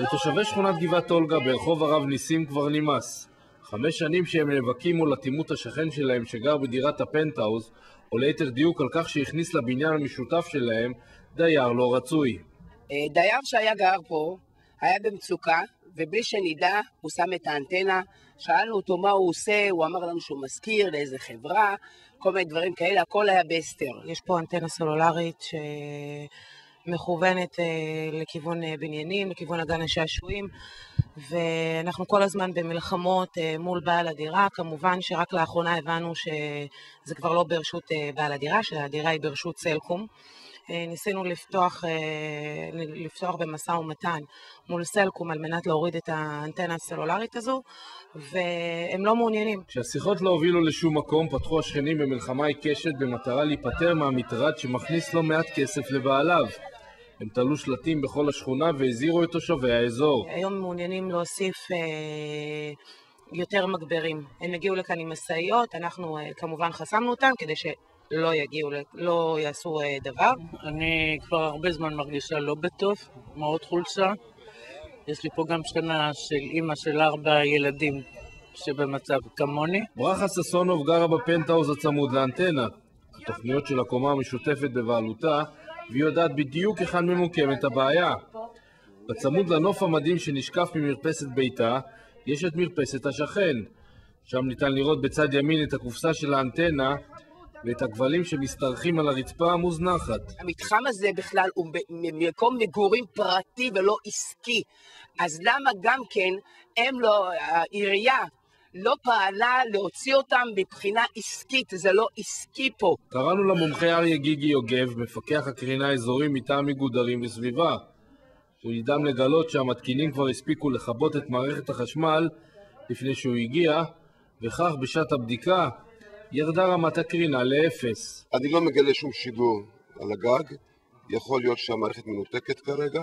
לתושבי שכונת גבעת אולגה ברחוב הרב ניסים כבר נמאס. חמש שנים שהם נאבקים מול אטימות השכן שלהם שגר בדירת הפנטהאוז, או ליתר דיוק על כך שהכניס לבניין המשותף שלהם דייר לא רצוי. אה, דייר שהיה גר פה היה במצוקה, ובלי שנדע הוא שם את האנטנה, שאלנו אותו מה הוא עושה, הוא אמר לנו שהוא מזכיר לאיזה חברה, כל מיני דברים כאלה, הכל היה בהסתר. יש פה אנטנה סלולרית ש... מכוונת אה, לכיוון אה, בניינים, לכיוון הגן השעשועים, ואנחנו כל הזמן במלחמות אה, מול בעל הדירה. כמובן שרק לאחרונה הבנו שזה כבר לא ברשות בעל הדירה, שהדירה היא ברשות סלקום. ניסינו לפתוח, לפתוח במשא ומתן מול סלקום על מנת להוריד את האנטנה הסלולרית הזו, והם לא מעוניינים. כשהשיחות לא הובילו לשום מקום, פתחו השכנים במלחמה עיקשת במטרה להיפטר מהמטרד שמכניס לא מעט כסף לבעליו. הם תלו שלטים בכל השכונה והזהירו את תושבי האזור. היום מעוניינים להוסיף אה, יותר מגברים. הם הגיעו לכאן עם משאיות, אנחנו אה, כמובן חסמנו אותם כדי שלא יגיעו, לא יעשו אה, דבר. אני כבר הרבה זמן מרגישה לא בטוב, מאוד חולשה. יש לי פה גם שכנה של אימא של ארבע ילדים שבמצב כמוני. ברכה ששונוב גרה בפנטהאוז הצמוד לאנטנה. התוכניות של הקומה המשותפת בבעלותה והיא יודעת בדיוק היכן ממוקמת הבעיה. בצמוד לנוף המדהים שנשקף ממרפסת ביתה, יש את מרפסת השכן. שם ניתן לראות בצד ימין את הקופסה של האנטנה ואת הכבלים שמשתרכים על הרצפה המוזנחת. המתחם הזה בכלל הוא מקום מגורים פרטי ולא עסקי. אז למה גם כן הם לא, העירייה לא פעלה להוציא אותם מבחינה עסקית, זה לא עסקי פה. קראנו למומחה אריה גיגי יוגב, מפקח הקרינה האזורי מטעם איגוד ערים וסביבה. הוא נדהם לגלות שהמתקינים כבר הספיקו לכבות את מערכת החשמל לפני שהוא הגיע, וכך בשעת הבדיקה ירדה רמת הקרינה לאפס. אני לא מגלה שום שידור על הגג, יכול להיות שהמערכת מנותקת כרגע,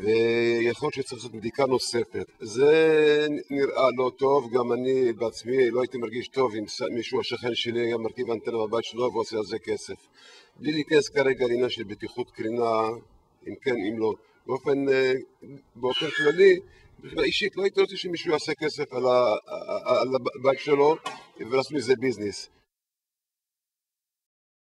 ויכול להיות שצריך לעשות בדיקה נוספת. זה נראה לא טוב, גם אני בעצמי לא הייתי מרגיש טוב אם מישהו, השכן שלי, היה מרכיב אנטנה בבית שלו ועושה על זה כסף. בלי להיכנס כרגע לעניין של בטיחות קרינה, אם כן, אם לא. באופן, אה, באופן כללי, אישית, לא הייתי רוצה שמישהו יעשה כסף על הבית שלו ולעשות מזה ביזנס.